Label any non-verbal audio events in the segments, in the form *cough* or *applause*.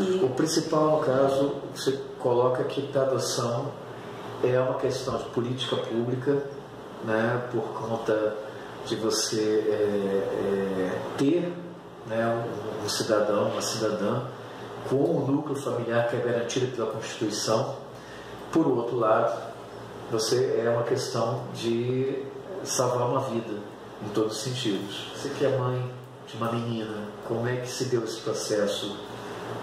E... O principal, no caso, você coloca que a adoção é uma questão de política pública, né, por conta de você é, é, ter né, um, cidadão, uma cidadã com um núcleo familiar que é garantido pela Constituição. Por outro lado, você é uma questão de salvar uma vida, em todos os sentidos. Você que é mãe de uma menina, como é que se deu esse processo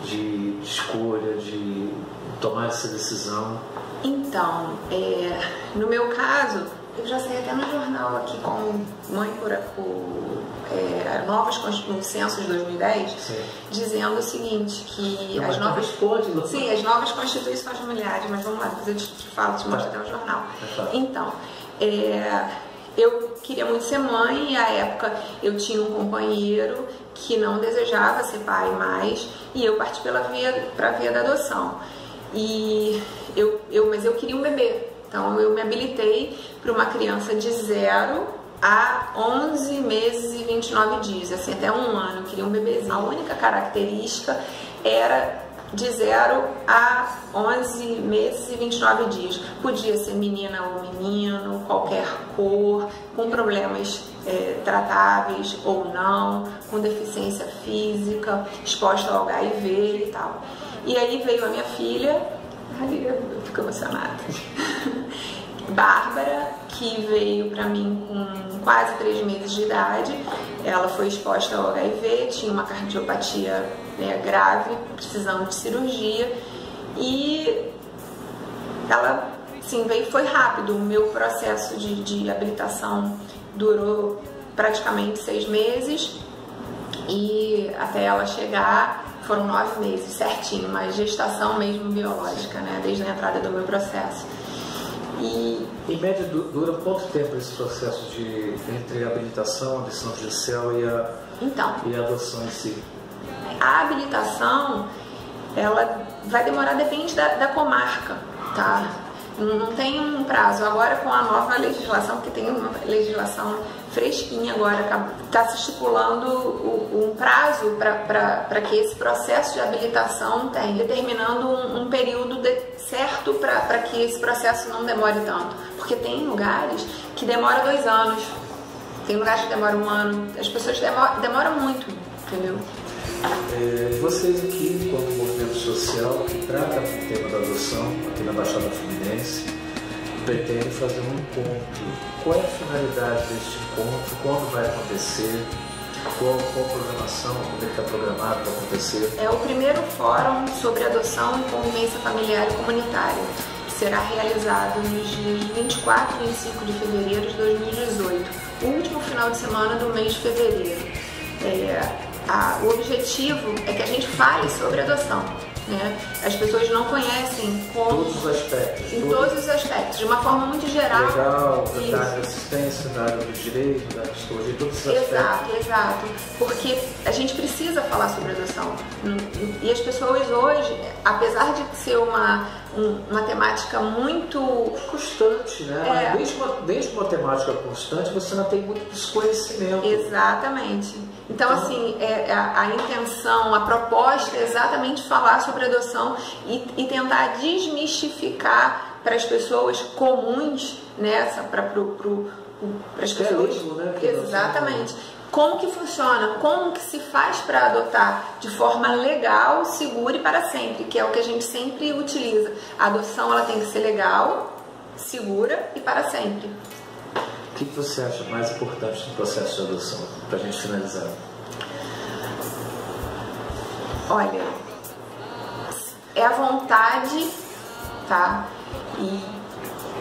de, de escolha, de tomar essa decisão? Então, é, no meu caso, eu já saí até no jornal aqui com Mãe por, por é, novas no censo de 2010, sim. dizendo o seguinte, que Não, as novas responde, sim, as novas constituições familiares, mas vamos lá, depois eu te, te falo, te mostro tá. até o jornal. Tá. Então, é, eu queria muito ser mãe e à época eu tinha um companheiro que não desejava ser pai mais e eu parti pela via para a via da adoção. E eu, eu, mas eu queria um bebê. Então eu me habilitei para uma criança de 0 a 11 meses e 29 dias, assim, até um ano, eu queria um bebezinho. A única característica era de 0 a 11 meses e 29 dias. Podia ser menina ou menino, qualquer cor, com problemas é, tratáveis ou não, com deficiência física, exposta ao HIV e tal. E aí veio a minha filha, ali eu fico emocionada, *laughs* Bárbara, que veio para mim com quase três meses de idade. Ela foi exposta ao HIV, tinha uma cardiopatia né, grave, precisando de cirurgia e ela sim veio foi rápido. O meu processo de, de habilitação durou praticamente seis meses e até ela chegar foram nove meses certinho, mas gestação mesmo biológica, né, desde a entrada do meu processo. E... Em média, dura quanto tempo esse processo de entre a habilitação, a decisão judicial e a, então, e a adoção em si? A habilitação, ela vai demorar, depende da, da comarca, tá? Não tem um prazo. Agora, com a nova legislação, que tem uma legislação fresquinha agora, está se estipulando um prazo para que esse processo de habilitação tenha, determinando um, um período de, certo para que esse processo não demore tanto. Porque tem lugares que demora dois anos, tem lugares que demora um ano, as pessoas demoram, demoram muito, entendeu? É, vocês aqui, como movimento social que trata o tema da adoção aqui na Baixada Fluminense, pretende fazer um encontro. Qual é a finalidade deste encontro? Quando vai acontecer? Qual, qual a programação? Como é que está programado para acontecer? É o primeiro fórum sobre adoção e convivência familiar e comunitária, que será realizado nos dias 24 e 25 de fevereiro de 2018, o último final de semana do mês de fevereiro. É, a, o objetivo é que a gente fale sobre adoção. Né? As pessoas não conhecem como. Todos os aspectos. Em todos, todos os aspectos, de uma forma muito geral. Legal, da área da assistência, da área do direito, da psicologia, todos os aspectos. Exato, exato. Porque a gente precisa falar sobre adoção. E as pessoas hoje, apesar de ser uma um, uma temática muito constante, né? É. Desde, uma, desde uma temática constante, você não tem muito desconhecimento. Exatamente. Então, então assim, é, a, a, intenção, a proposta é exatamente falar sobre adoção e, e tentar desmistificar para as pessoas comuns, né? Para pro, pro, as pessoas. É né? Exatamente como que funciona, como que se faz para adotar de forma legal, segura e para sempre, que é o que a gente sempre utiliza. A adoção ela tem que ser legal, segura e para sempre. O que você acha mais importante no processo de adoção, para a gente finalizar? Olha, é a vontade, tá? E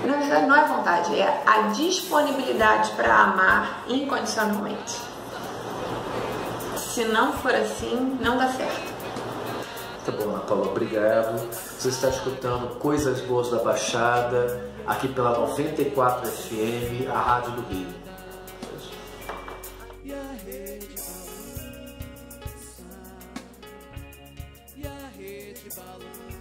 na verdade não é vontade, é a disponibilidade para amar incondicionalmente. Se não for assim, não dá certo. Tá bom, Ana Paula, obrigado. Você está escutando Coisas Boas da Baixada, aqui pela 94 FM, a Rádio do Rio. You follow.